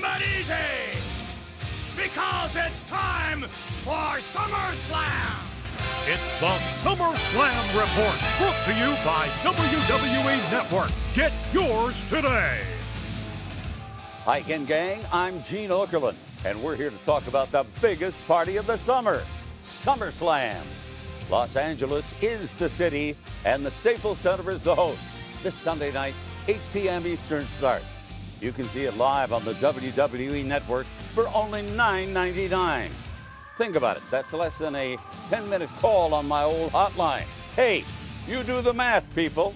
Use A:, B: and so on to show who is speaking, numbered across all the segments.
A: but easy! Because it's time for SummerSlam!
B: It's the SummerSlam Report, brought to you by WWE Network. Get yours today.
C: Hi, again, gang. I'm Gene Okerlund, and we're here to talk about the biggest party of the summer SummerSlam. Los Angeles is the city, and the Staples Center is the host. This Sunday night, 8 p.m. Eastern start. You can see it live on the WWE Network for only $9.99. Think about it. That's less than a 10 minute call on my old hotline. Hey, you do the math, people.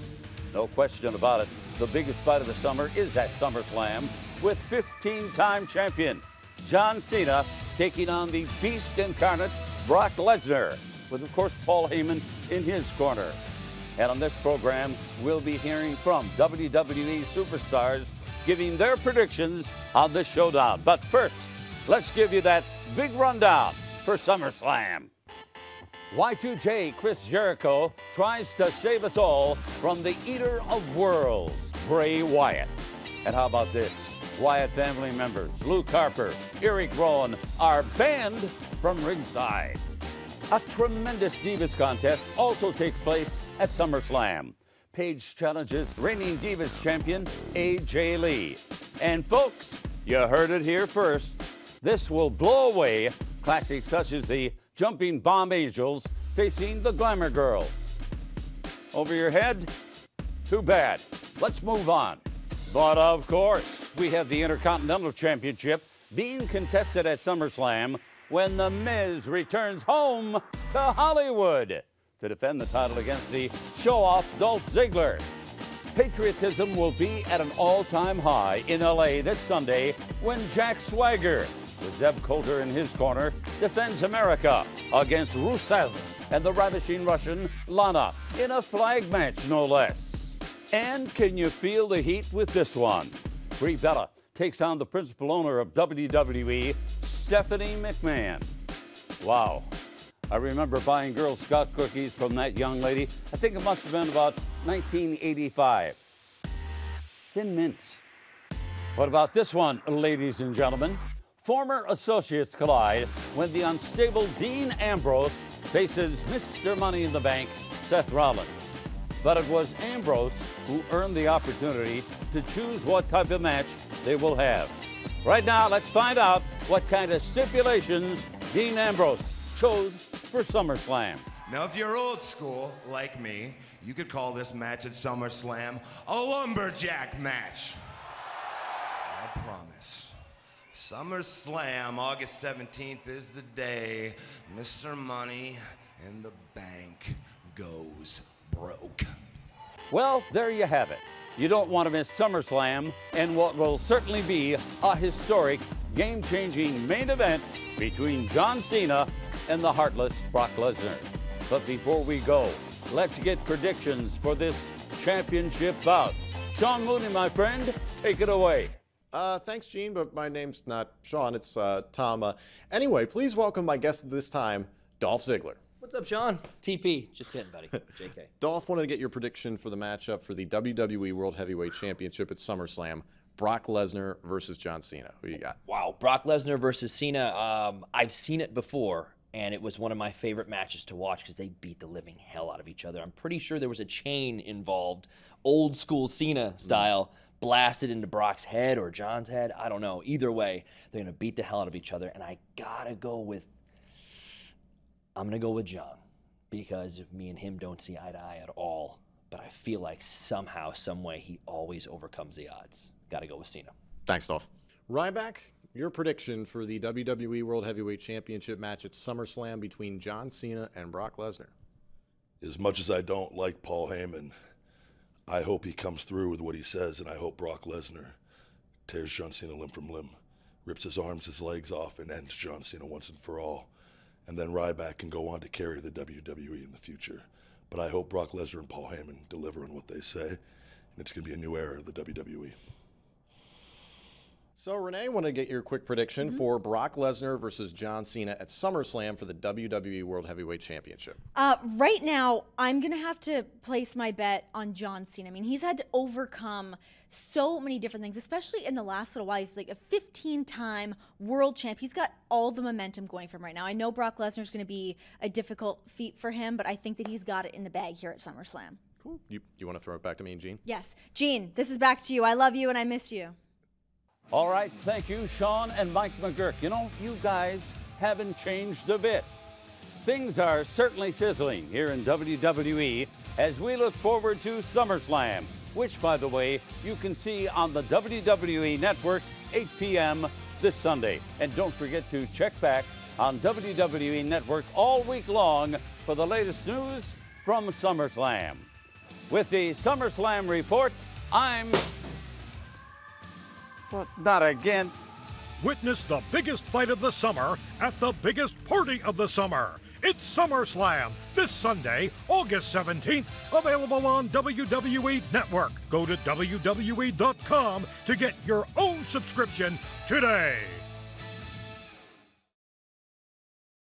C: No question about it. The biggest fight of the summer is at SummerSlam with 15 time champion John Cena taking on the beast incarnate Brock Lesnar, with, of course, Paul Heyman in his corner. And on this program, we'll be hearing from WWE superstars giving their predictions on this showdown. But first, let's give you that big rundown for SummerSlam. Y2J Chris Jericho tries to save us all from the Eater of Worlds, Bray Wyatt. And how about this? Wyatt family members, Luke Harper, Eric Rowan, are banned from ringside. A tremendous Divas contest also takes place at SummerSlam. Paige challenges reigning Divas champion AJ Lee. And folks, you heard it here first. This will blow away classics such as the Jumping Bomb Angels facing the Glamour Girls. Over your head? Too bad. Let's move on. But of course, we have the Intercontinental Championship being contested at SummerSlam when The Miz returns home to Hollywood to defend the title against the show off Dolph Ziggler. Patriotism will be at an all time high in LA this Sunday when Jack Swagger, with Zeb Colter in his corner, defends America against Rusev and the ravishing Russian Lana in a flag match, no less. And can you feel the heat with this one? Brie Bella takes on the principal owner of WWE, Stephanie McMahon. Wow. I remember buying Girl Scout cookies from that young lady. I think it must have been about 1985. Thin mints. What about this one, ladies and gentlemen? Former associates collide when the unstable Dean Ambrose faces Mr. Money in the Bank, Seth Rollins. But it was Ambrose who earned the opportunity to choose what type of match they will have. Right now, let's find out what kind of stipulations Dean Ambrose chose for SummerSlam.
A: Now, if you're old school, like me, you could call this match at SummerSlam a lumberjack match. I promise. SummerSlam, August 17th, is the day Mr. Money in the Bank goes broke.
C: Well, there you have it. You don't want to miss SummerSlam and what will certainly be a historic, game changing main event between John Cena and the heartless Brock Lesnar. But before we go, let's get predictions for this championship bout. Sean Mooney, my friend, take it away.
D: Uh, thanks, Gene, but my name's not Sean, it's uh, Tom. Uh, anyway, please welcome my guest this time, Dolph Ziggler.
E: What's up, Sean? TP. Just kidding, buddy. JK.
D: Dolph wanted to get your prediction for the matchup for the WWE World Heavyweight Championship at SummerSlam. Brock Lesnar versus John Cena. Who you got?
E: Wow, Brock Lesnar versus Cena. Um, I've seen it before, and it was one of my favorite matches to watch because they beat the living hell out of each other. I'm pretty sure there was a chain involved, old school Cena mm. style, blasted into Brock's head or John's head. I don't know. Either way, they're gonna beat the hell out of each other, and I gotta go with. I'm gonna go with John because me and him don't see eye to eye at all. But I feel like somehow, some way, he always overcomes the odds. Gotta go with Cena.
D: Thanks, Dolph. Ryback, your prediction for the WWE World Heavyweight Championship match at SummerSlam between John Cena and Brock Lesnar.
F: As much as I don't like Paul Heyman, I hope he comes through with what he says, and I hope Brock Lesnar tears John Cena limb from limb, rips his arms, his legs off, and ends John Cena once and for all. And then Ryback can go on to carry the WWE in the future. But I hope Brock Lesnar and Paul Heyman deliver on what they say, and it's going to be a new era of the. WWE.
D: So, Renee, want to get your quick prediction
G: Mm-hmm.
D: for Brock Lesnar versus John Cena at SummerSlam for the WWE World Heavyweight Championship.
G: Uh, right now, I'm gonna have to place my bet on John Cena. I mean, he's had to overcome so many different things, especially in the last little while. He's like a 15-time world champ. He's got all the momentum going for him right now. I know Brock Lesnar is gonna be a difficult feat for him, but I think that he's got it in the bag here at SummerSlam.
D: Cool. You, you want to throw it back to me and Gene?
G: Yes, Gene, this is back to you. I love you and I miss you.
C: All right, thank you, Sean and Mike McGuirk. You know, you guys haven't changed a bit. Things are certainly sizzling here in WWE as we look forward to SummerSlam, which, by the way, you can see on the WWE Network 8 p.m. this Sunday. And don't forget to check back on WWE Network all week long for the latest news from SummerSlam. With the SummerSlam report, I'm. Not again.
B: Witness the biggest fight of the summer at the biggest party of the summer. It's SummerSlam this Sunday, August 17th, available on WWE Network. Go to WWE.com to get your own subscription today.